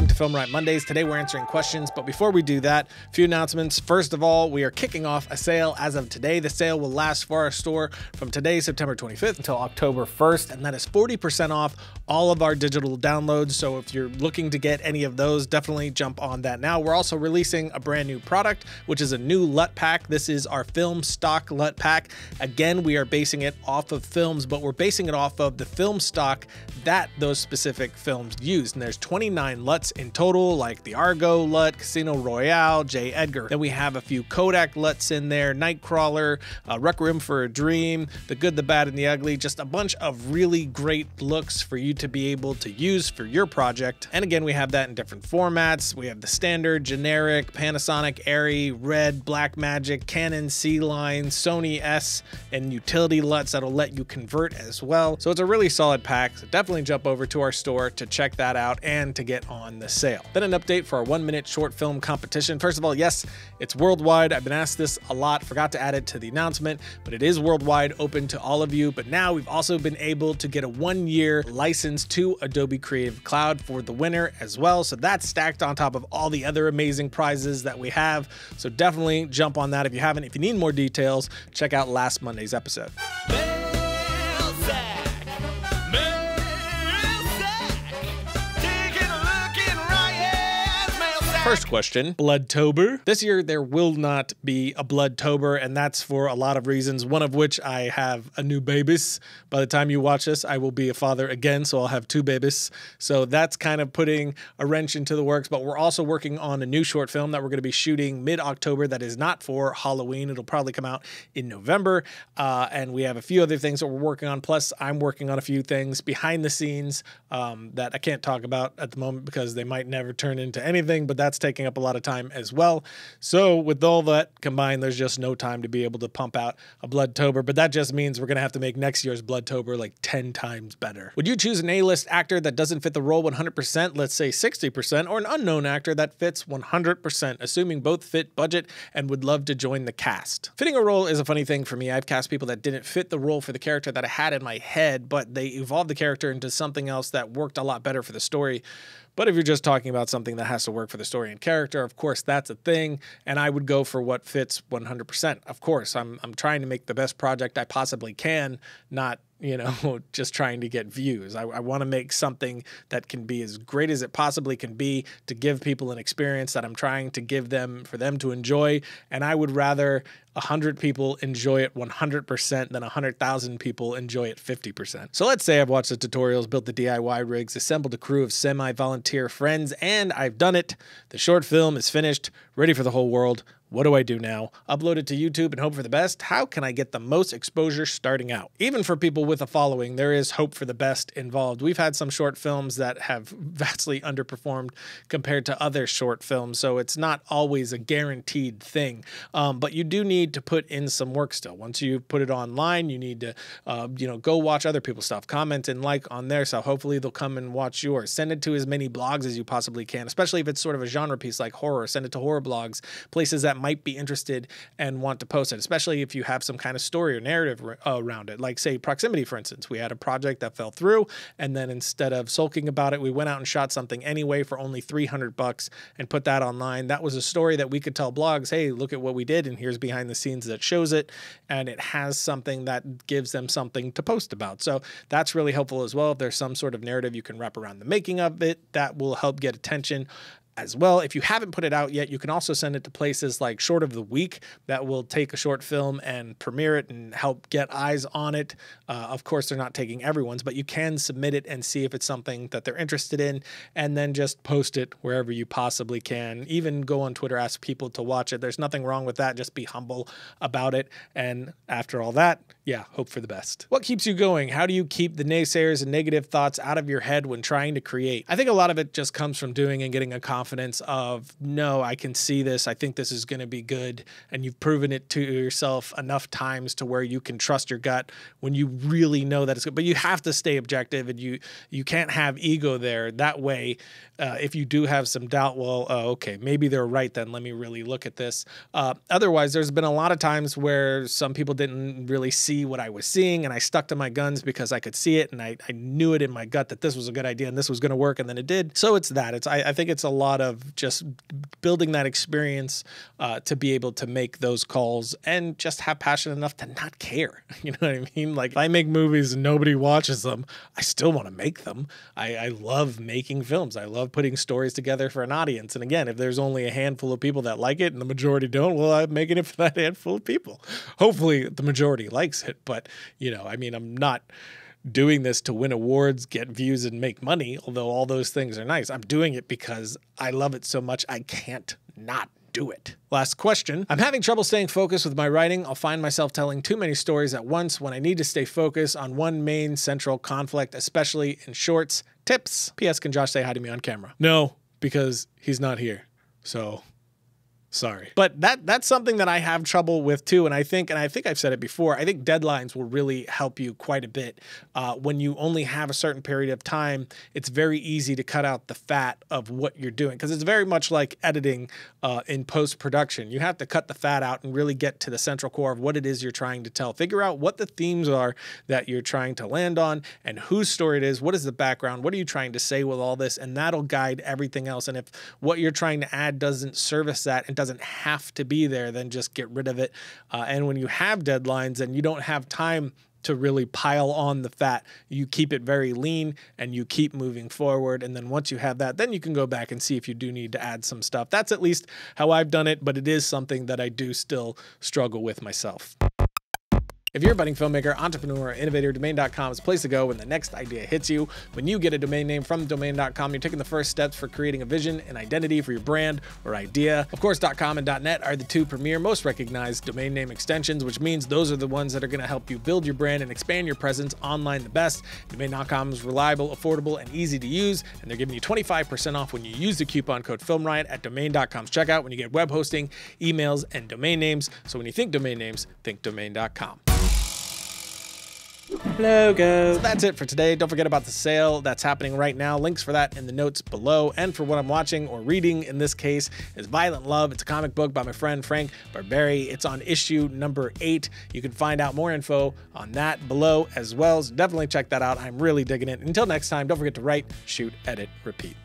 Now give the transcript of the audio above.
Welcome to Film Riot Mondays. Today we're answering questions, but before we do that, a few announcements. First of all, we are kicking off a sale as of today. The sale will last for our store from today, September 25th, until October 1st, and that is 40% off all of our digital downloads. So if you're looking to get any of those, definitely jump on that now. We're also releasing a brand new product, which is a new LUT pack. This is our film stock LUT pack. Again, we are basing it off of films, but we're basing it off of the film stock that those specific films used. And there's 29 LUTs in total, like the Argo LUT, Casino Royale, J. Edgar. Then we have a few Kodak LUTs in there, Nightcrawler, uh, Requiem for a Dream, The Good, the Bad, and the Ugly. Just a bunch of really great looks for you to be able to use for your project. And again, we have that in different formats. We have the standard, generic, Panasonic, Arri, Red, Black Magic, Canon C-Line, Sony S, and utility LUTs that'll let you convert as well. So it's a really solid pack. So definitely jump over to our store to check that out and to get on the sale. Then an update for our one minute short film competition. First of all, yes, it's worldwide. I've been asked this a lot, forgot to add it to the announcement, but it is worldwide open to all of you. But now we've also been able to get a one year license to Adobe Creative Cloud for the winner as well. So that's stacked on top of all the other amazing prizes that we have. So definitely jump on that if you haven't. If you need more details, check out last Monday's episode. First question Bloodtober. This year, there will not be a Bloodtober, and that's for a lot of reasons, one of which I have a new babies. By the time you watch this, I will be a father again, so I'll have two babies. So that's kind of putting a wrench into the works, but we're also working on a new short film that we're going to be shooting mid October that is not for Halloween. It'll probably come out in November. Uh, and we have a few other things that we're working on. Plus, I'm working on a few things behind the scenes um, that I can't talk about at the moment because they might never turn into anything, but that's that's taking up a lot of time as well. So with all that combined, there's just no time to be able to pump out a Bloodtober, but that just means we're going to have to make next year's Bloodtober like 10 times better. Would you choose an A-list actor that doesn't fit the role 100%, let's say 60%, or an unknown actor that fits 100%, assuming both fit budget and would love to join the cast? Fitting a role is a funny thing for me. I've cast people that didn't fit the role for the character that I had in my head, but they evolved the character into something else that worked a lot better for the story. But if you're just talking about something that has to work for the story and character, of course that's a thing. And I would go for what fits 100%. Of course, I'm I'm trying to make the best project I possibly can, not you know, just trying to get views. I, I want to make something that can be as great as it possibly can be to give people an experience that I'm trying to give them for them to enjoy. And I would rather 100 people enjoy it 100% than 100,000 people enjoy it 50%. So let's say I've watched the tutorials, built the DIY rigs, assembled a crew of semi volunteer friends, and I've done it. The short film is finished, ready for the whole world. What do I do now? Upload it to YouTube and hope for the best? How can I get the most exposure starting out? Even for people with a following, there is hope for the best involved. We've had some short films that have vastly underperformed compared to other short films, so it's not always a guaranteed thing. Um, but you do need to put in some work still. Once you put it online, you need to, uh, you know, go watch other people's stuff, comment and like on their stuff. Hopefully, they'll come and watch yours. Send it to as many blogs as you possibly can, especially if it's sort of a genre piece like horror. Send it to horror blogs, places that might be interested and want to post it, especially if you have some kind of story or narrative uh, around it. Like, say, proximity, for instance. We had a project that fell through, and then instead of sulking about it, we went out and shot something anyway for only 300 bucks and put that online. That was a story that we could tell blogs, hey, look at what we did, and here's behind the scenes that shows it. And it has something that gives them something to post about. So that's really helpful as well. If there's some sort of narrative you can wrap around the making of it, that will help get attention as well. If you haven't put it out yet, you can also send it to places like Short of the Week that will take a short film and premiere it and help get eyes on it. Uh, of course, they're not taking everyone's, but you can submit it and see if it's something that they're interested in and then just post it wherever you possibly can. Even go on Twitter, ask people to watch it. There's nothing wrong with that. Just be humble about it. And after all that, yeah, hope for the best. What keeps you going? How do you keep the naysayers and negative thoughts out of your head when trying to create? I think a lot of it just comes from doing and getting a confidence confidence of no, I can see this. I think this is going to be good, and you've proven it to yourself enough times to where you can trust your gut when you really know that it's good. But you have to stay objective, and you you can't have ego there. That way, uh, if you do have some doubt, well, uh, okay, maybe they're right. Then let me really look at this. Uh, otherwise, there's been a lot of times where some people didn't really see what I was seeing, and I stuck to my guns because I could see it and I, I knew it in my gut that this was a good idea and this was going to work, and then it did. So it's that. It's I, I think it's a lot of just building that experience uh, to be able to make those calls and just have passion enough to not care. You know what I mean? Like if I make movies and nobody watches them, I still want to make them. I, I love making films. I love putting stories together for an audience. And again, if there's only a handful of people that like it and the majority don't, well, I'm making it for that handful of people. Hopefully, the majority likes it. But you know, I mean, I'm not doing this to win awards, get views, and make money, although all those things are nice. I'm doing it because I love it so much I can't not do it. Last question. I'm having trouble staying focused with my writing. I'll find myself telling too many stories at once when I need to stay focused on one main central conflict, especially in shorts. Tips. P.S. Can Josh say hi to me on camera? No, because he's not here. So Sorry. But that that's something that I have trouble with too. And I think, and I think I've said it before, I think deadlines will really help you quite a bit. Uh, when you only have a certain period of time, it's very easy to cut out the fat of what you're doing because it's very much like editing uh, in post production. You have to cut the fat out and really get to the central core of what it is you're trying to tell. Figure out what the themes are that you're trying to land on and whose story it is. What is the background? What are you trying to say with all this? And that'll guide everything else. And if what you're trying to add doesn't service that and doesn't have to be there, then just get rid of it. Uh, and when you have deadlines and you don't have time to really pile on the fat. You keep it very lean and you keep moving forward. And then once you have that, then you can go back and see if you do need to add some stuff. That's at least how I've done it, but it is something that I do still struggle with myself. If you're a budding filmmaker, entrepreneur, innovator, domain.com is a place to go when the next idea hits you. When you get a domain name from domain.com, you're taking the first steps for creating a vision and identity for your brand or idea. Of course, .com and .net are the two premier, most recognized domain name extensions, which means those are the ones that are going to help you build your brand and expand your presence online the best. Domain.com is reliable, affordable, and easy to use, and they're giving you 25% off when you use the coupon code FilmRiot at domain.com's checkout when you get web hosting, emails, and domain names. So when you think domain names, think domain.com. Logo. So that's it for today. Don't forget about the sale that's happening right now. Links for that in the notes below. And for what I'm watching or reading in this case is Violent Love. It's a comic book by my friend Frank Barbiere. It's on issue number eight. You can find out more info on that below as well. So definitely check that out. I'm really digging it. Until next time, don't forget to write, shoot, edit, repeat.